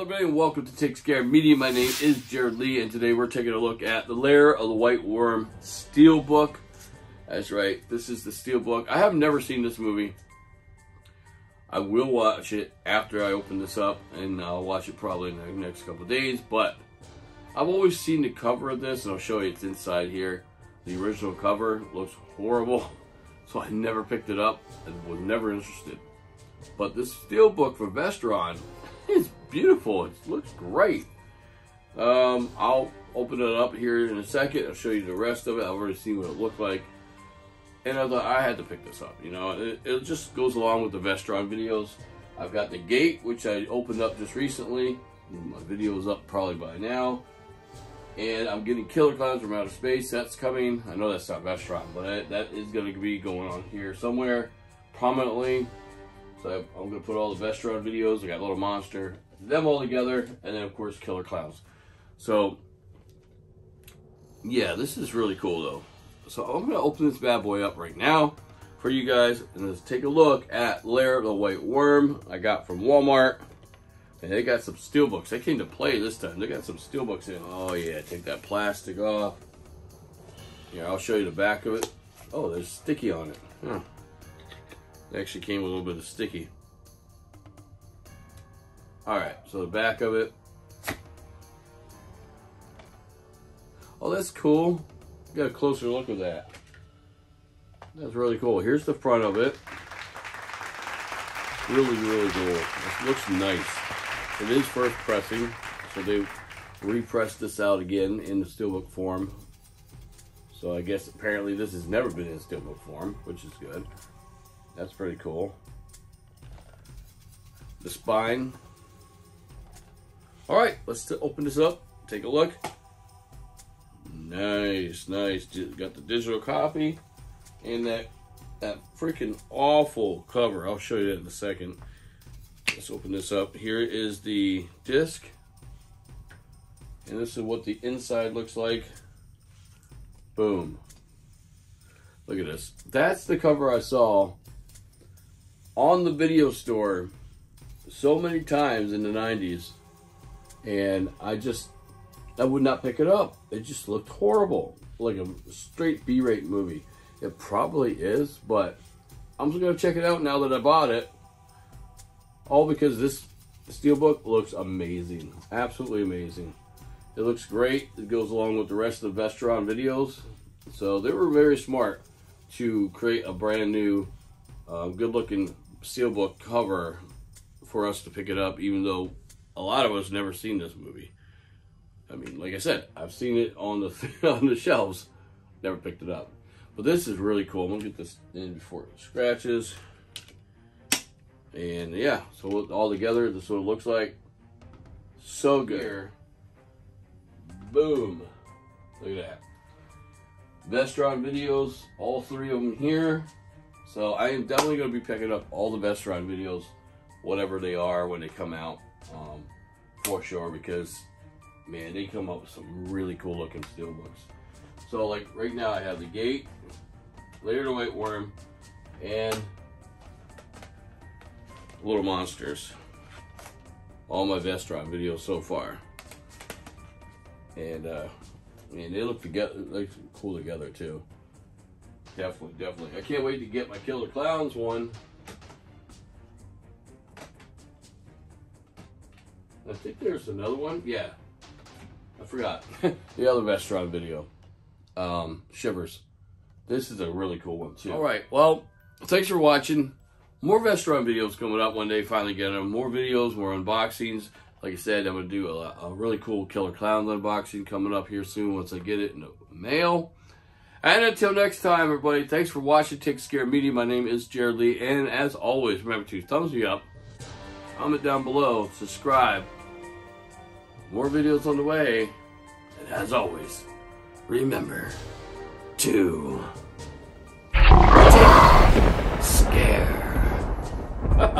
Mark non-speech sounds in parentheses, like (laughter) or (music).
Hello everybody and welcome to Take Scare Media. My name is Jared Lee and today we're taking a look at The Lair of the White Worm Steelbook. That's right, this is the Steelbook. I have never seen this movie. I will watch it after I open this up and I'll watch it probably in the next couple days, but I've always seen the cover of this and I'll show you it's inside here. The original cover looks horrible, (laughs) so I never picked it up and was never interested. But this Steelbook for Vestron is beautiful. It looks great. Um, I'll open it up here in a second. I'll show you the rest of it. I've already seen what it looked like. And I thought I had to pick this up. You know, it, it just goes along with the Vestron videos. I've got the gate, which I opened up just recently. My video is up probably by now. And I'm getting Killer Clowns from Outer Space. That's coming. I know that's not Vestron, but I, that is going to be going on here somewhere prominently. So I'm to put all the Vestron videos. I got Little Monster, them all together, and then of course Killer Clowns. So yeah, this is really cool though. So I'm to open this bad boy up right now for you guys, and let's take a look at Lair of the White Worm I got from Walmart. And they got some steel books. They came to play this time. They got some steel books in. Oh yeah, take that plastic off. Here, I'll show you the back of it. Oh, there's sticky on it. It actually came with a little bit of sticky. All right, so the back of it. Oh, that's cool. Got a closer look at that. That's really cool. Here's the front of it. Really, really cool. This looks nice. It is first pressing, so they repressed this out again in the steelbook form. So I guess apparently this has never been in steelbook form, which is good. That's pretty cool. The spine. All right, let's open this up. Take a look. Nice, nice. Got the digital copy and that that freaking awful cover. I'll show you that in a second. Let's open this up. Here is the disc. And this is what the inside looks like. Boom. Look at this. That's the cover I saw on the video store so many times in the 90s and I just I would not pick it up. It just looked horrible. Like a straight B-rate movie. It probably is, but I'm just gonna check it out now that I bought it. All because this steelbook looks amazing. Absolutely amazing. It looks great. It goes along with the rest of the Vestron videos. So they were very smart to create a brand new, uh, good looking steelbook cover for us to pick it up, even though a lot of us never seen this movie. I mean, like I said, I've seen it on the (laughs) on the shelves, never picked it up. But this is really cool. I'm gonna get this in before it scratches. And yeah, so all together, this is what it looks like. So good. Boom. Look at that. Vestron videos, all three of them here. So I am definitely going to be picking up all the Vestron videos, whatever they are when they come out, um, for sure, because, man, they come up with some really cool looking steelbooks. So, like, right now I have the Gate, of the White Worm, and Little Monsters. All my Vestron videos so far. And, uh, man, they look together, they look cool together, too. Definitely, definitely. I can't wait to get my Killer Clowns one. I think there's another one. Yeah. I forgot. (laughs) the other Vestron video. Um, Shivers. This is a really cool one, too. All right. Well, thanks for watching. More Vestron videos coming up one day. Finally get them. More videos, more unboxings. Like I said, I'm going to do a, a really cool Killer Clowns unboxing coming up here soon once I get it in the mail. And until next time, everybody, thanks for watching Take Scare Media. My name is Jared Lee, and as always, remember to thumbs me up, comment down below, subscribe. More videos on the way. And as always, remember to take scare. (laughs)